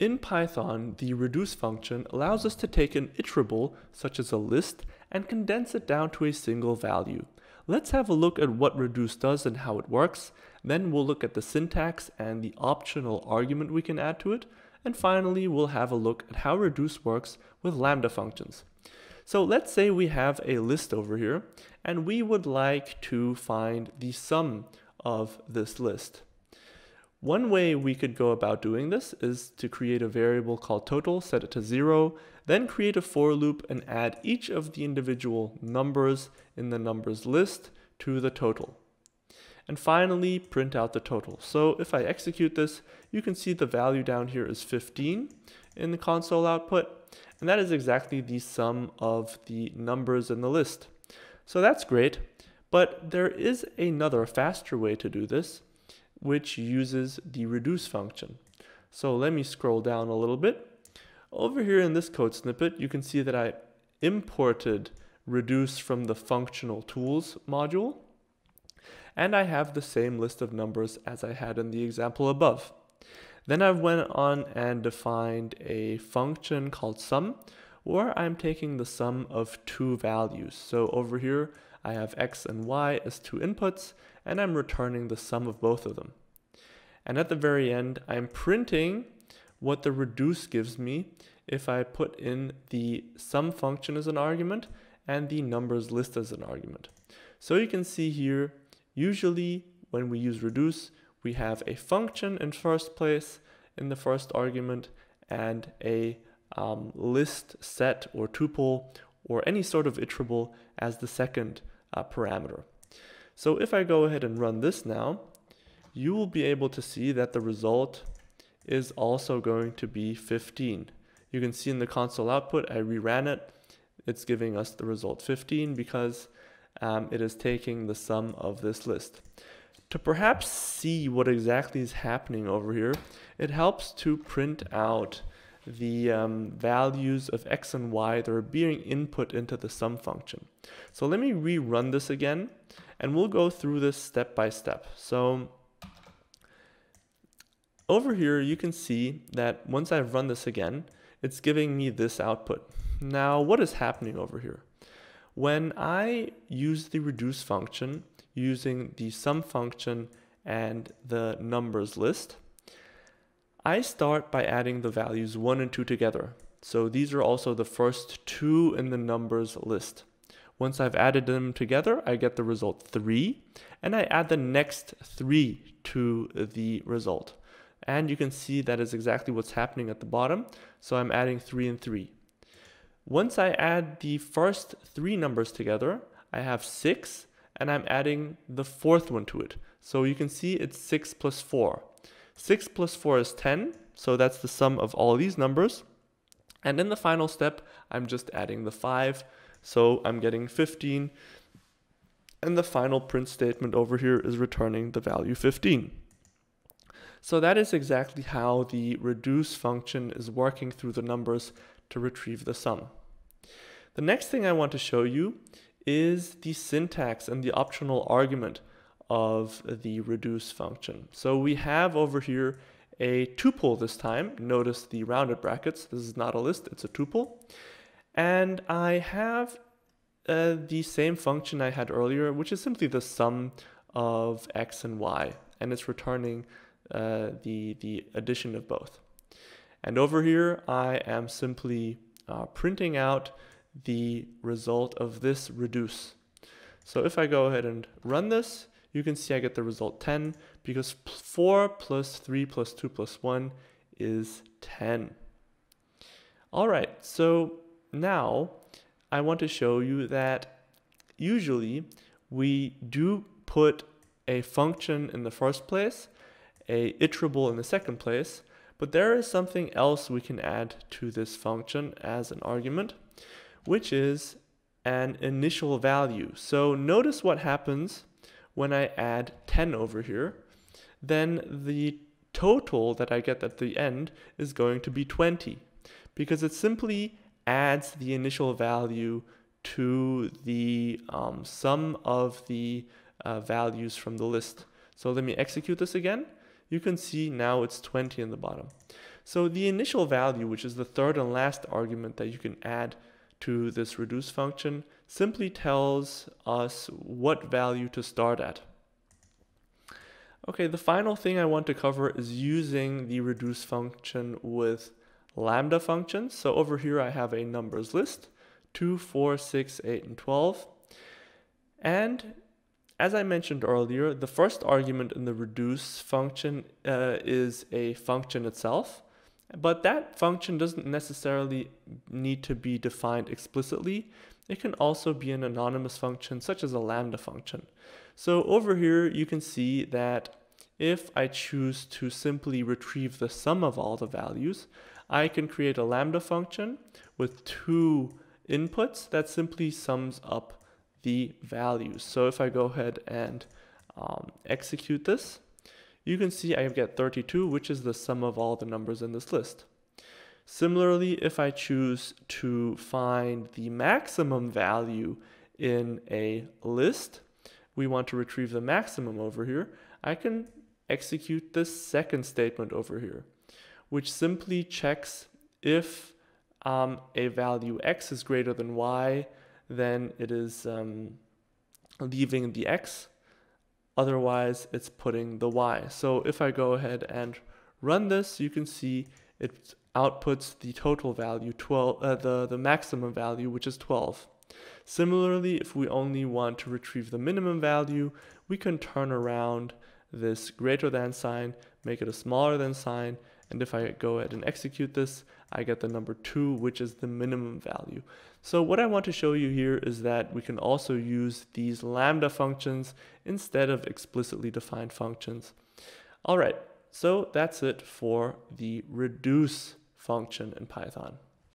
In Python, the reduce function allows us to take an iterable, such as a list, and condense it down to a single value. Let's have a look at what reduce does and how it works, then we'll look at the syntax and the optional argument we can add to it, and finally we'll have a look at how reduce works with lambda functions. So let's say we have a list over here, and we would like to find the sum of this list. One way we could go about doing this is to create a variable called total, set it to zero, then create a for loop and add each of the individual numbers in the numbers list to the total. And finally, print out the total. So if I execute this, you can see the value down here is 15 in the console output, and that is exactly the sum of the numbers in the list. So that's great, but there is another faster way to do this, which uses the reduce function. So let me scroll down a little bit. Over here in this code snippet, you can see that I imported reduce from the functional tools module. And I have the same list of numbers as I had in the example above. Then I went on and defined a function called sum, where I'm taking the sum of two values. So over here, I have x and y as two inputs, and I'm returning the sum of both of them. And at the very end, I'm printing what the reduce gives me if I put in the sum function as an argument and the numbers list as an argument. So you can see here, usually when we use reduce, we have a function in first place in the first argument and a um, list set or tuple or any sort of iterable as the second uh, parameter. So if I go ahead and run this now, you will be able to see that the result is also going to be 15. You can see in the console output, I reran it. It's giving us the result 15 because um, it is taking the sum of this list. To perhaps see what exactly is happening over here, it helps to print out the um, values of x and y that are being input into the sum function. So let me rerun this again, and we'll go through this step by step. So over here, you can see that once I've run this again, it's giving me this output. Now, what is happening over here? When I use the reduce function using the sum function and the numbers list, I start by adding the values 1 and 2 together. So these are also the first two in the numbers list. Once I've added them together, I get the result 3, and I add the next 3 to the result. And you can see that is exactly what's happening at the bottom. So I'm adding 3 and 3. Once I add the first three numbers together, I have 6, and I'm adding the fourth one to it. So you can see it's 6 plus 4. 6 plus 4 is 10, so that's the sum of all these numbers. And in the final step, I'm just adding the 5, so I'm getting 15. And the final print statement over here is returning the value 15. So that is exactly how the reduce function is working through the numbers to retrieve the sum. The next thing I want to show you is the syntax and the optional argument of the reduce function. So we have over here a tuple this time. Notice the rounded brackets. This is not a list, it's a tuple. And I have uh, the same function I had earlier, which is simply the sum of x and y. And it's returning uh, the, the addition of both. And over here, I am simply uh, printing out the result of this reduce. So if I go ahead and run this, you can see I get the result 10 because 4 plus 3 plus 2 plus 1 is 10. All right, so now I want to show you that usually we do put a function in the first place, a iterable in the second place, but there is something else we can add to this function as an argument, which is an initial value. So notice what happens when I add 10 over here, then the total that I get at the end is going to be 20 because it simply adds the initial value to the um, sum of the uh, values from the list. So let me execute this again. You can see now it's 20 in the bottom. So the initial value, which is the third and last argument that you can add to this reduce function, simply tells us what value to start at. Okay, the final thing I want to cover is using the reduce function with lambda functions. So over here I have a numbers list, 2, 4, 6, 8, and 12. And as I mentioned earlier, the first argument in the reduce function uh, is a function itself, but that function doesn't necessarily need to be defined explicitly. It can also be an anonymous function such as a lambda function. So over here you can see that if I choose to simply retrieve the sum of all the values, I can create a lambda function with two inputs that simply sums up the values. So if I go ahead and um, execute this, you can see I get 32, which is the sum of all the numbers in this list. Similarly, if I choose to find the maximum value in a list, we want to retrieve the maximum over here, I can execute this second statement over here, which simply checks if um, a value x is greater than y, then it is um, leaving the x. Otherwise, it's putting the y. So if I go ahead and run this, you can see it outputs the total value, 12, uh, the, the maximum value, which is 12. Similarly, if we only want to retrieve the minimum value, we can turn around this greater than sign, make it a smaller than sign, and if I go ahead and execute this, I get the number 2, which is the minimum value. So what I want to show you here is that we can also use these lambda functions instead of explicitly defined functions. All right, so that's it for the reduce function in Python.